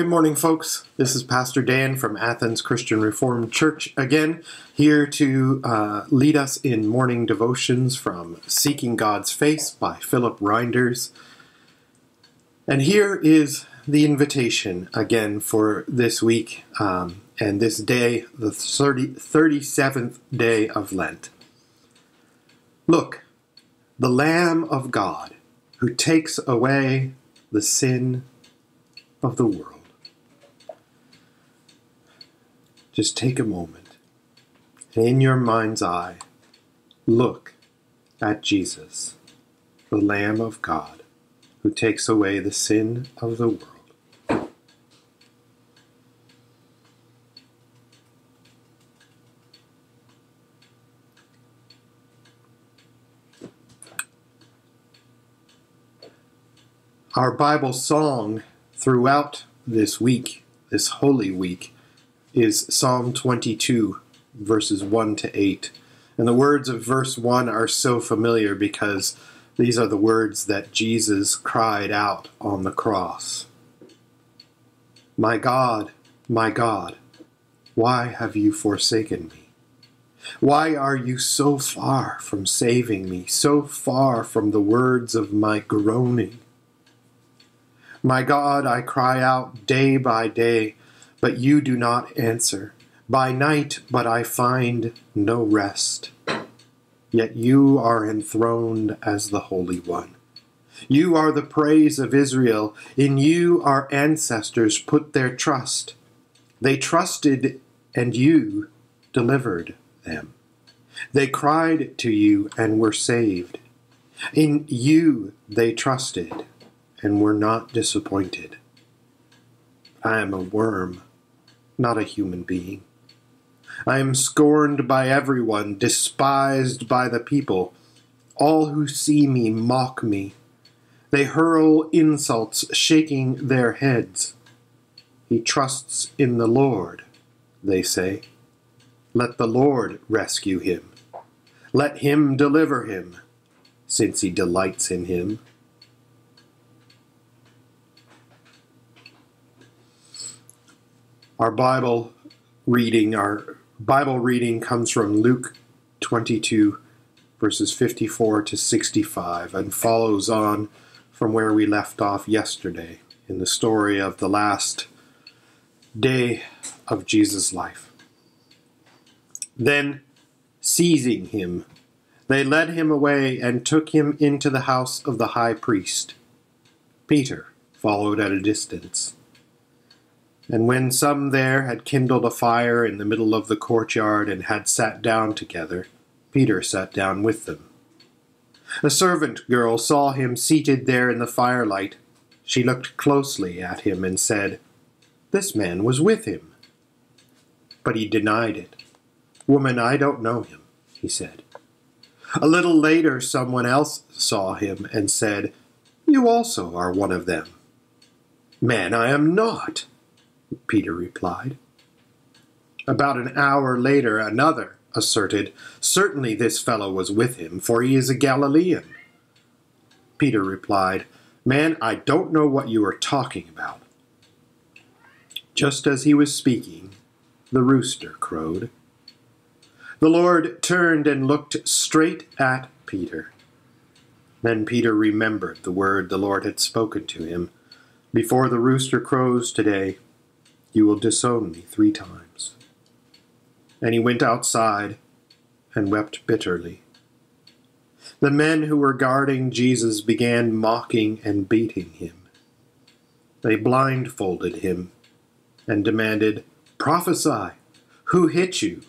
Good morning, folks. This is Pastor Dan from Athens Christian Reformed Church again, here to uh, lead us in morning devotions from Seeking God's Face by Philip Reinders. And here is the invitation again for this week um, and this day, the 30, 37th day of Lent. Look, the Lamb of God who takes away the sin of the world. Just take a moment and in your mind's eye, look at Jesus, the Lamb of God, who takes away the sin of the world. Our Bible song throughout this week, this Holy Week, is Psalm 22, verses 1 to 8. And the words of verse 1 are so familiar because these are the words that Jesus cried out on the cross My God, my God, why have you forsaken me? Why are you so far from saving me, so far from the words of my groaning? My God, I cry out day by day but you do not answer. By night, but I find no rest. Yet you are enthroned as the Holy One. You are the praise of Israel. In you our ancestors put their trust. They trusted, and you delivered them. They cried to you and were saved. In you they trusted and were not disappointed. I am a worm not a human being. I am scorned by everyone, despised by the people. All who see me mock me. They hurl insults, shaking their heads. He trusts in the Lord, they say. Let the Lord rescue him. Let him deliver him, since he delights in him. Our Bible reading, our Bible reading comes from Luke 22, verses 54 to 65, and follows on from where we left off yesterday in the story of the last day of Jesus' life. Then, seizing him, they led him away and took him into the house of the high priest. Peter followed at a distance. And when some there had kindled a fire in the middle of the courtyard and had sat down together, Peter sat down with them. A servant girl saw him seated there in the firelight. She looked closely at him and said, This man was with him. But he denied it. Woman, I don't know him, he said. A little later, someone else saw him and said, You also are one of them. Man, I am not, Peter replied. About an hour later, another asserted, Certainly this fellow was with him, for he is a Galilean. Peter replied, Man, I don't know what you are talking about. Just as he was speaking, the rooster crowed. The Lord turned and looked straight at Peter. Then Peter remembered the word the Lord had spoken to him. Before the rooster crows today, you will disown me three times. And he went outside and wept bitterly. The men who were guarding Jesus began mocking and beating him. They blindfolded him and demanded, Prophesy! Who hit you?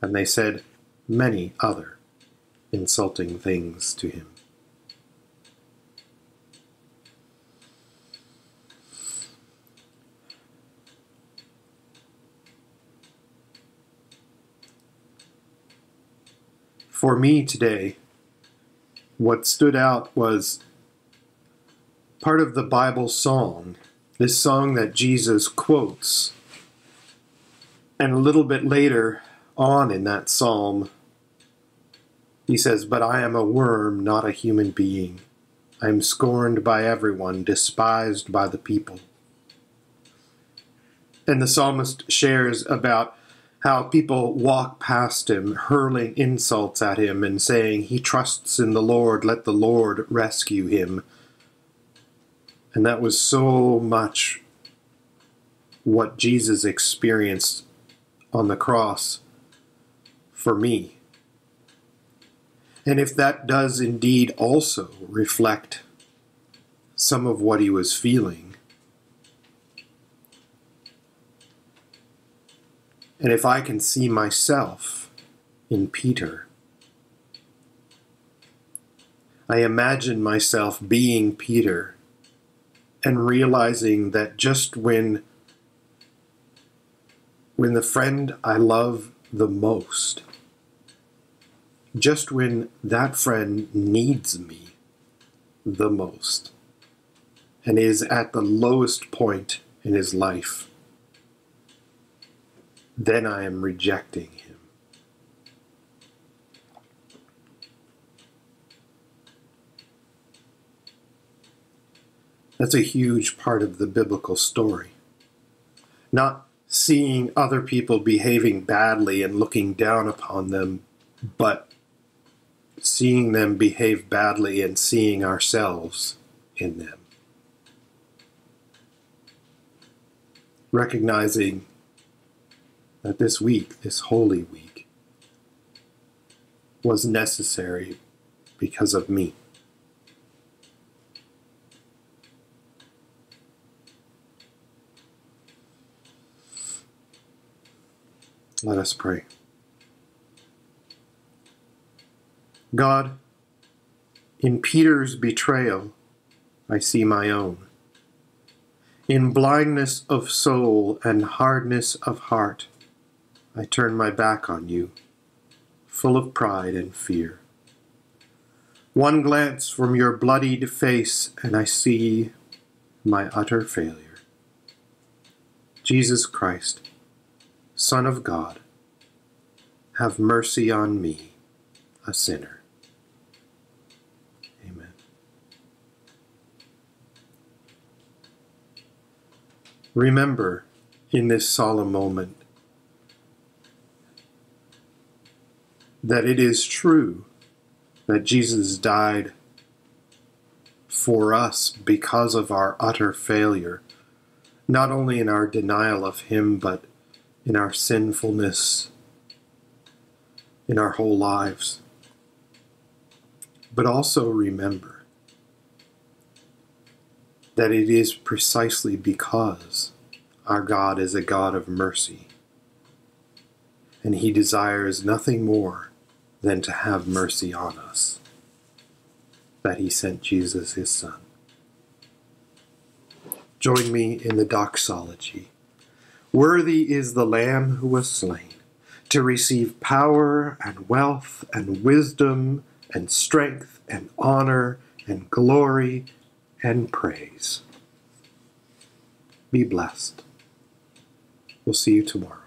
And they said many other insulting things to him. For me today, what stood out was part of the Bible song, this song that Jesus quotes. And a little bit later on in that psalm, he says, But I am a worm, not a human being. I am scorned by everyone, despised by the people. And the psalmist shares about how people walk past him, hurling insults at him and saying, He trusts in the Lord, let the Lord rescue him. And that was so much what Jesus experienced on the cross for me. And if that does indeed also reflect some of what he was feeling, and if I can see myself in Peter, I imagine myself being Peter and realizing that just when when the friend I love the most just when that friend needs me the most and is at the lowest point in his life, then I am rejecting him. That's a huge part of the biblical story. Not seeing other people behaving badly and looking down upon them, but seeing them behave badly and seeing ourselves in them. Recognizing that this week, this holy week, was necessary because of me. Let us pray. God, in Peter's betrayal, I see my own. In blindness of soul and hardness of heart, I turn my back on you, full of pride and fear. One glance from your bloodied face, and I see my utter failure. Jesus Christ, Son of God, have mercy on me, a sinner. Amen. Remember in this solemn moment that it is true that Jesus died for us because of our utter failure, not only in our denial of Him, but in our sinfulness, in our whole lives. But also remember that it is precisely because our God is a God of mercy, and He desires nothing more than to have mercy on us, that He sent Jesus, His Son. Join me in the doxology. Worthy is the Lamb who was slain to receive power and wealth and wisdom and strength and honor and glory and praise. Be blessed. We'll see you tomorrow.